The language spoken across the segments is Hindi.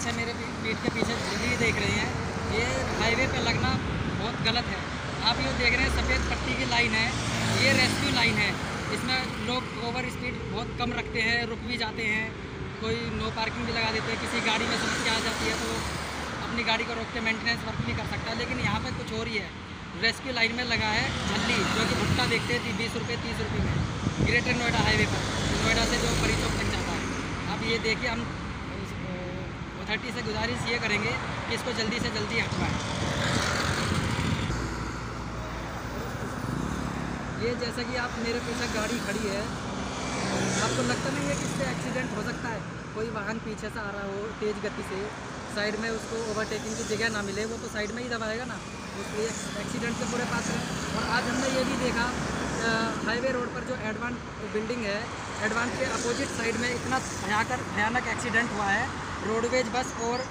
पीछे मेरे पीठ के पीछे झिल्ली देख रहे हैं। ये हाईवे पर लगना बहुत गलत है। आप ये देख रहे हैं सफ़ेद पट्टी की लाइन है। ये रेस्क्यू लाइन है। इसमें लोग ओवर स्पीड बहुत कम रखते हैं, रुक भी जाते हैं। कोई नो पार्किंग भी लगा देते हैं। किसी गाड़ी में समस्या आ जाती है तो अपनी गाड़ी को रोक के मेंटेनेंस वर्क नहीं कर सकता। लेकिन यहाँ पर कुछ और ही है। रेस्क्यू लाइन में लगा है झल्ली, जो कि भुट्टा देखते हैं बीस रुपये तीस रुपये में। ग्रेटर नोएडा हाईवे पर। नोएडा से जो परी चौक जाता है। अब ये देखिए, हम अथॉरिटी से गुजारिश ये करेंगे कि इसको जल्दी से जल्दी हटवाएँ ये जैसा कि आप मेरे पीछे गाड़ी खड़ी है, आपको लगता नहीं है कि इससे एक्सीडेंट हो सकता है? कोई वाहन पीछे से आ रहा हो तेज़ गति से साइड में उसको ओवरटेकिंग की जगह ना मिले, वो तो साइड में ही दबाएगा ना। इसलिए एक्सीडेंट के पूरे पास है और आज हमने ये भी देखा हाईवे रोड पर जो एडवांस बिल्डिंग है एडवांस के अपोजिट साइड में इतना भयाकर, भयानक एक्सीडेंट हुआ है। रोडवेज़ बस और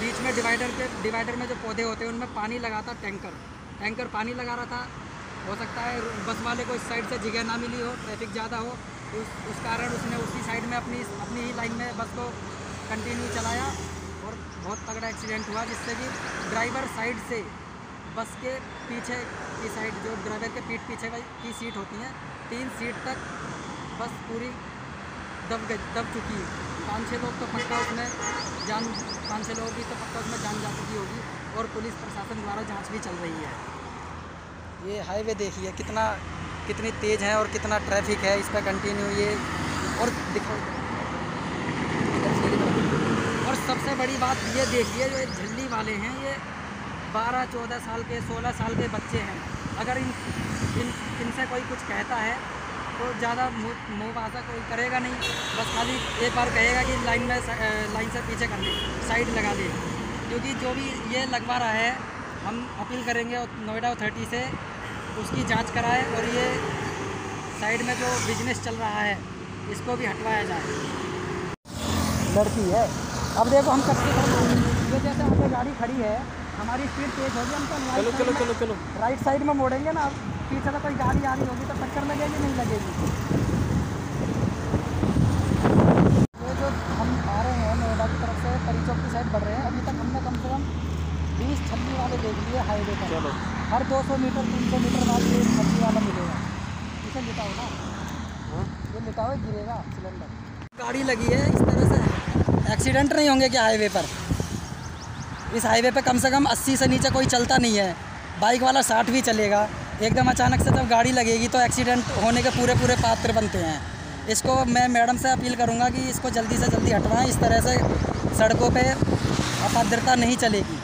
बीच में डिवाइडर के डिवाइडर में जो पौधे होते हैं, उनमें पानी लगा था टैंकर। टैंकर पानी लगा रहा था। हो सकता है बस वाले को इस साइड से जगह ना मिली हो, ट्रैफ़िक ज़्यादा हो उस उस कारण उसने उसी साइड में अपनी अपनी ही लाइन में बस को कंटिन्यू चलाया और बहुत तगड़ा एक्सीडेंट हुआ, जिससे कि ड्राइवर साइड से बस के पीछे की साइड जो ड्राइवर के पीठ पीछे की सीट होती हैं, तीन सीट तक बस पूरी दब गई दब चुकी है। पाँच छः लोग तो पक्का उसमें जान पाँच छः लोगों की तो पक्का उसमें जान जा चुकी होगी और पुलिस प्रशासन द्वारा जाँच भी चल रही है। ये हाईवे देखिए कितना कितनी तेज़ है और कितना ट्रैफ़िक है इस पर कंटिन्यू ये और दिखाओ। और सबसे बड़ी बात ये देखिए जो झिल्ली वाले हैं ये बारह चौदह साल के सोलह साल के बच्चे हैं। अगर इन इन इनसे कोई कुछ कहता है तो ज़्यादा मुँह भाषा कोई करेगा नहीं। बस खाली एक बार कहेगा कि लाइन में लाइन से पीछे कर ले साइड लगा ले क्योंकि जो भी ये लगवा रहा है हम अपील करेंगे नोएडा अथॉरिटी से उसकी जाँच कराए और ये साइड में जो बिज़नेस चल रहा है इसको भी हटवाया जाए। लड़की है। अब देखो हम कच्चे ये जैसे पे गाड़ी खड़ी है हमारी स्पीड तेज होगी हम तो चलो चलो चलो चलो। राइट साइड में मोड़ेंगे ना पीछे से कोई गाड़ी आ रही होगी तो टक्कर लगेगी नहीं लगेगी। ये जो हम आ रहे हैं नोएडा की तरफ़ से परी चौक की साइड बढ़ रहे हैं। अभी तक हमने कम से कम बीस छब्बी वाले देख लिए हाईवे पर। चलो। हर 200 मीटर 300 मीटर बाद ये छब्बी वाला मिलेगा। इसे लिटाओ ना। हाँ। ये लिटाओ गिरेगा सिलेंडर गाड़ी लगी है इस तरह से एक्सीडेंट नहीं होंगे क्या हाईवे पर? इस हाईवे पे कम से कम 80 से नीचे कोई चलता नहीं है। बाइक वाला 60 भी चलेगा। एकदम अचानक से जब गाड़ी लगेगी तो एक्सीडेंट होने के पूरे पूरे पात्र बनते हैं। इसको मैं मैडम से अपील करूँगा कि इसको जल्दी से जल्दी हटवाएँ, इस तरह से सड़कों पर अभद्रता नहीं चलेगी।